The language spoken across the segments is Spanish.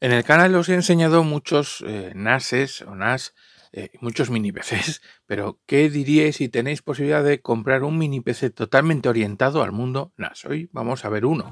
En el canal os he enseñado muchos eh, NASes o NAS, eh, muchos mini PCs, pero ¿qué diríais si tenéis posibilidad de comprar un mini PC totalmente orientado al mundo NAS? Hoy vamos a ver uno.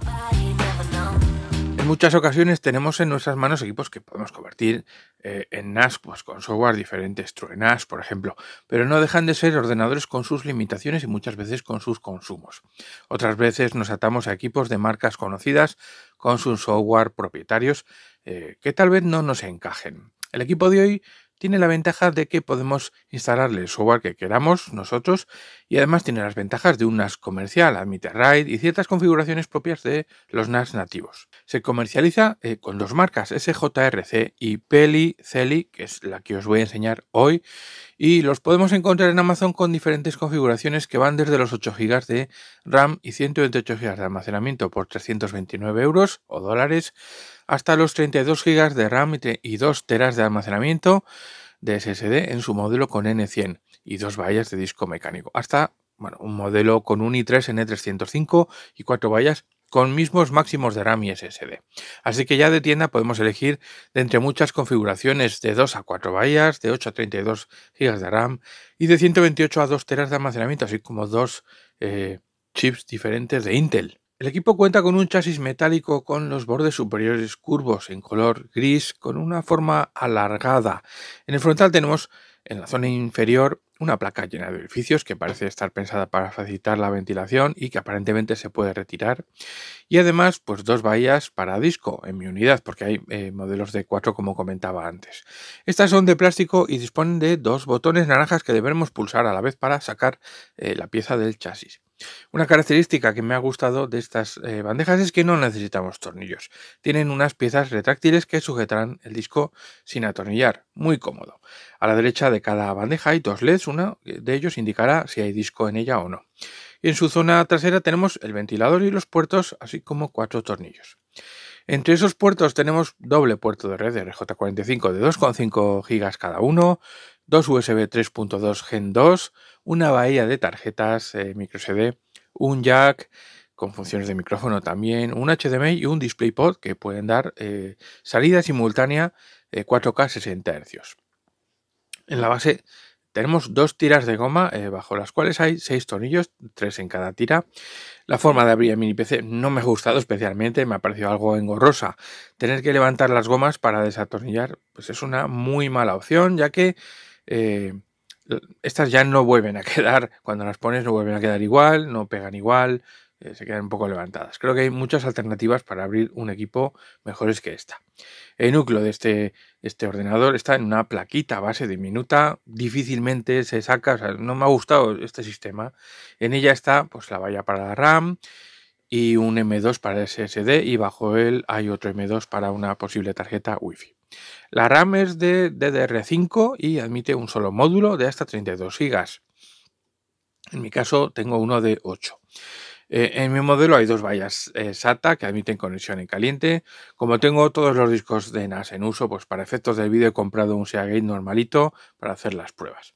En muchas ocasiones tenemos en nuestras manos equipos que podemos convertir eh, en NAS pues, con software diferentes, TrueNAS, por ejemplo, pero no dejan de ser ordenadores con sus limitaciones y muchas veces con sus consumos. Otras veces nos atamos a equipos de marcas conocidas con sus software propietarios eh, que tal vez no nos encajen. El equipo de hoy tiene la ventaja de que podemos instalarle el software que queramos nosotros y además tiene las ventajas de un NAS comercial, admite RAID y ciertas configuraciones propias de los NAS nativos. Se comercializa eh, con dos marcas, SJRC y Peli Celi, que es la que os voy a enseñar hoy, y los podemos encontrar en Amazon con diferentes configuraciones que van desde los 8 GB de RAM y 128 GB de almacenamiento por 329 euros o dólares hasta los 32 GB de RAM y 2 teras de almacenamiento de SSD en su modelo con N100 y dos vallas de disco mecánico, hasta bueno, un modelo con un i3 N305 y cuatro vallas con mismos máximos de RAM y SSD. Así que ya de tienda podemos elegir de entre muchas configuraciones de 2 a 4 vallas, de 8 a 32 GB de RAM y de 128 a 2 teras de almacenamiento, así como dos eh, chips diferentes de Intel. El equipo cuenta con un chasis metálico con los bordes superiores curvos en color gris con una forma alargada. En el frontal tenemos en la zona inferior una placa llena de orificios que parece estar pensada para facilitar la ventilación y que aparentemente se puede retirar. Y además, pues dos bahías para disco en mi unidad, porque hay eh, modelos de cuatro como comentaba antes. Estas son de plástico y disponen de dos botones naranjas que debemos pulsar a la vez para sacar eh, la pieza del chasis. Una característica que me ha gustado de estas eh, bandejas es que no necesitamos tornillos. Tienen unas piezas retráctiles que sujetarán el disco sin atornillar. Muy cómodo. A la derecha de cada bandeja hay dos LEDs, uno de ellos indicará si hay disco en ella o no. Y en su zona trasera tenemos el ventilador y los puertos, así como cuatro tornillos. Entre esos puertos tenemos doble puerto de red de RJ45 de 2,5 GB cada uno, dos USB 3.2 Gen 2, una bahía de tarjetas eh, microSD, un jack con funciones de micrófono también, un HDMI y un DisplayPort que pueden dar eh, salida simultánea 4K 60 Hz. En la base tenemos dos tiras de goma eh, bajo las cuales hay seis tornillos, tres en cada tira. La forma de abrir el mini PC no me ha gustado especialmente, me ha parecido algo engorrosa. Tener que levantar las gomas para desatornillar, pues es una muy mala opción, ya que eh, estas ya no vuelven a quedar, cuando las pones no vuelven a quedar igual, no pegan igual, eh, se quedan un poco levantadas. Creo que hay muchas alternativas para abrir un equipo mejores que esta. El núcleo de este, este ordenador está en una plaquita base de minuta, difícilmente se saca, no me ha gustado este sistema. En ella está pues la valla para la RAM y un M2 para el SSD y bajo él hay otro M2 para una posible tarjeta Wi-Fi. La RAM es de DDR5 y admite un solo módulo de hasta 32 GB. En mi caso tengo uno de 8. Eh, en mi modelo hay dos vallas eh, SATA que admiten conexión en caliente. Como tengo todos los discos de NAS en uso, pues para efectos del vídeo he comprado un Seagate normalito para hacer las pruebas.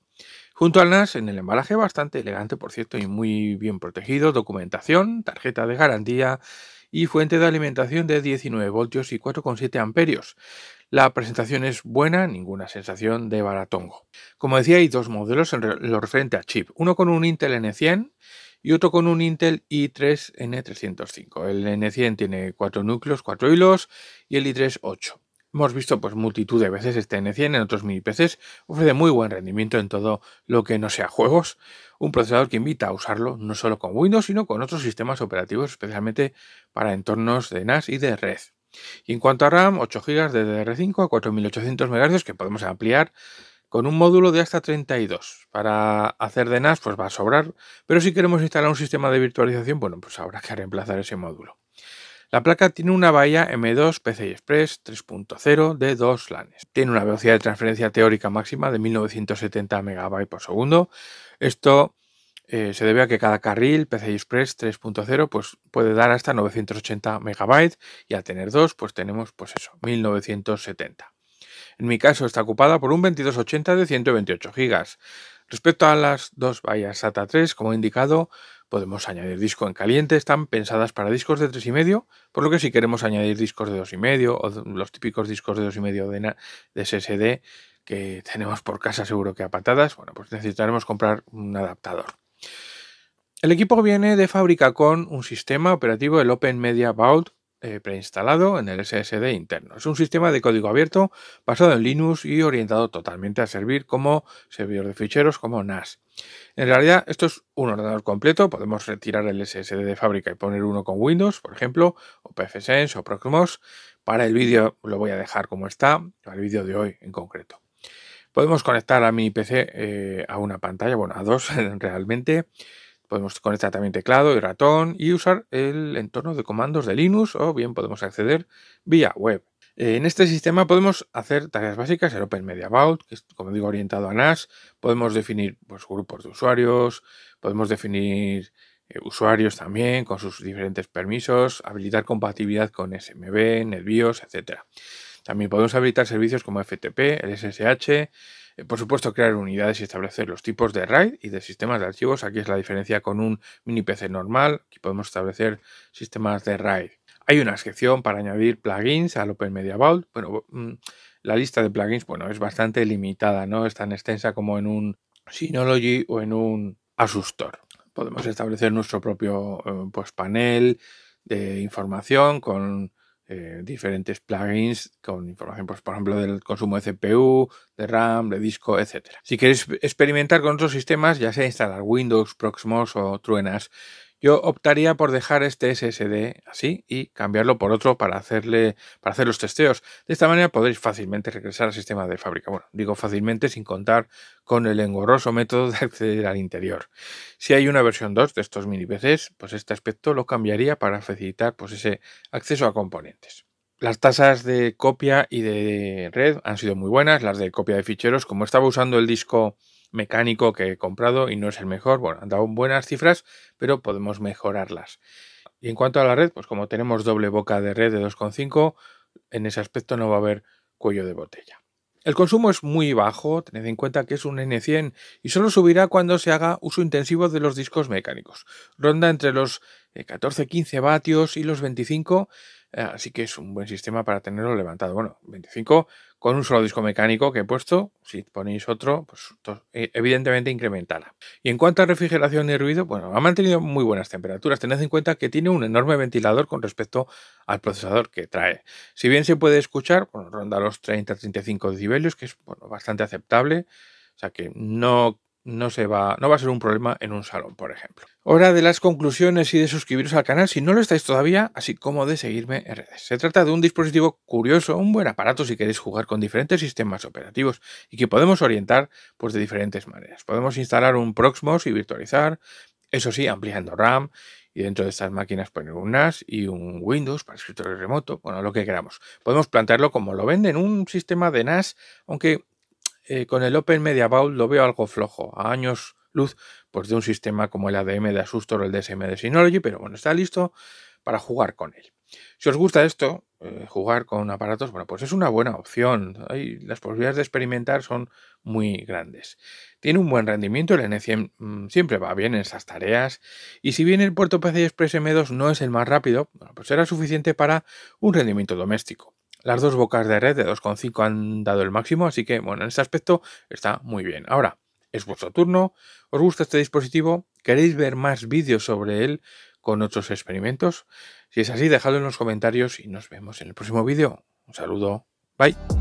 Junto al NAS, en el embalaje bastante elegante, por cierto, y muy bien protegido, documentación, tarjeta de garantía y fuente de alimentación de 19 voltios y 4,7 amperios. La presentación es buena, ninguna sensación de baratongo. Como decía, hay dos modelos en lo referente a chip. Uno con un Intel N100 y otro con un Intel i3 N305. El N100 tiene cuatro núcleos, cuatro hilos y el i3 8. Hemos visto pues multitud de veces este N100 en otros mini PCs, ofrece muy buen rendimiento en todo lo que no sea juegos, un procesador que invita a usarlo no solo con Windows, sino con otros sistemas operativos, especialmente para entornos de NAS y de red. Y en cuanto a RAM, 8 GB de DDR5 a 4800 MHz que podemos ampliar con un módulo de hasta 32. Para hacer de NAS pues va a sobrar, pero si queremos instalar un sistema de virtualización, bueno, pues habrá que reemplazar ese módulo. La placa tiene una bahía M2 PCI Express 3.0 de 2 LANes. Tiene una velocidad de transferencia teórica máxima de 1970 MB por segundo. Esto eh, se debe a que cada carril PCI Express 3.0 pues, puede dar hasta 980 MB y al tener dos pues tenemos pues eso, 1970. En mi caso está ocupada por un 2280 de 128 GB. Respecto a las dos vallas SATA 3, como he indicado, Podemos añadir disco en caliente, están pensadas para discos de 3,5, por lo que si queremos añadir discos de 2,5 o los típicos discos de 2,5 de, de SSD que tenemos por casa seguro que a patadas, bueno, pues necesitaremos comprar un adaptador. El equipo viene de fábrica con un sistema operativo, el Open Media Vault, eh, preinstalado en el SSD interno. Es un sistema de código abierto basado en Linux y orientado totalmente a servir como servidor de ficheros como NAS. En realidad esto es un ordenador completo, podemos retirar el SSD de fábrica y poner uno con Windows, por ejemplo, o PFSense o Proxmox. Para el vídeo lo voy a dejar como está, para el vídeo de hoy en concreto. Podemos conectar a mi PC eh, a una pantalla, bueno, a dos realmente. Podemos conectar también teclado y ratón y usar el entorno de comandos de Linux o bien podemos acceder vía web. En este sistema podemos hacer tareas básicas, el Open Media Vault, que es como digo orientado a NAS. Podemos definir pues, grupos de usuarios, podemos definir eh, usuarios también con sus diferentes permisos, habilitar compatibilidad con SMB, NetBIOS, etc. También podemos habilitar servicios como FTP, el SSH, eh, por supuesto, crear unidades y establecer los tipos de RAID y de sistemas de archivos. Aquí es la diferencia con un mini PC normal. Aquí podemos establecer sistemas de RAID. Hay una sección para añadir plugins al Open Media Vault. Bueno, mm, la lista de plugins, bueno, es bastante limitada, no es tan extensa como en un Synology o en un Asus Store. Podemos establecer nuestro propio eh, pues, panel de información con eh, diferentes plugins con información, pues, por ejemplo, del consumo de CPU, de RAM, de disco, etc. Si queréis experimentar con otros sistemas, ya sea instalar Windows, Proxmox o TrueNAS, yo optaría por dejar este SSD así y cambiarlo por otro para hacerle para hacer los testeos. De esta manera podréis fácilmente regresar al sistema de fábrica. Bueno, digo fácilmente sin contar con el engorroso método de acceder al interior. Si hay una versión 2 de estos mini PCs, pues este aspecto lo cambiaría para facilitar pues ese acceso a componentes. Las tasas de copia y de red han sido muy buenas, las de copia de ficheros, como estaba usando el disco mecánico que he comprado y no es el mejor. Bueno, han dado buenas cifras, pero podemos mejorarlas. Y en cuanto a la red, pues como tenemos doble boca de red de 2,5, en ese aspecto no va a haber cuello de botella. El consumo es muy bajo, tened en cuenta que es un N100 y solo subirá cuando se haga uso intensivo de los discos mecánicos. Ronda entre los 14-15 eh, vatios y los 25 eh, así que es un buen sistema para tenerlo levantado. Bueno, 25 con un solo disco mecánico que he puesto. Si ponéis otro, pues eh, evidentemente incrementará. Y en cuanto a refrigeración y ruido, bueno, ha mantenido muy buenas temperaturas. Tened en cuenta que tiene un enorme ventilador con respecto al procesador que trae. Si bien se puede escuchar, bueno, ronda los 30-35 decibelios, que es bastante aceptable. O sea que no no, se va, no va a ser un problema en un salón, por ejemplo. Hora de las conclusiones y de suscribiros al canal si no lo estáis todavía, así como de seguirme en redes. Se trata de un dispositivo curioso, un buen aparato si queréis jugar con diferentes sistemas operativos y que podemos orientar pues, de diferentes maneras. Podemos instalar un Proxmox y virtualizar, eso sí, ampliando RAM y dentro de estas máquinas poner un NAS y un Windows para escritorio remoto, bueno, lo que queramos. Podemos plantearlo como lo venden, un sistema de NAS, aunque eh, con el Open Media Vault lo veo algo flojo, a años luz pues de un sistema como el ADM de Asus o el DSM de Synology, pero bueno, está listo para jugar con él. Si os gusta esto, eh, jugar con aparatos, bueno, pues es una buena opción. las posibilidades de experimentar son muy grandes. Tiene un buen rendimiento, el N100 mm, siempre va bien en esas tareas. Y si bien el puerto PCI Express M2 no es el más rápido, pues será suficiente para un rendimiento doméstico. Las dos bocas de red de 2.5 han dado el máximo, así que bueno, en este aspecto está muy bien. Ahora, es vuestro turno. ¿Os gusta este dispositivo? ¿Queréis ver más vídeos sobre él con otros experimentos? Si es así, dejadlo en los comentarios y nos vemos en el próximo vídeo. Un saludo. Bye.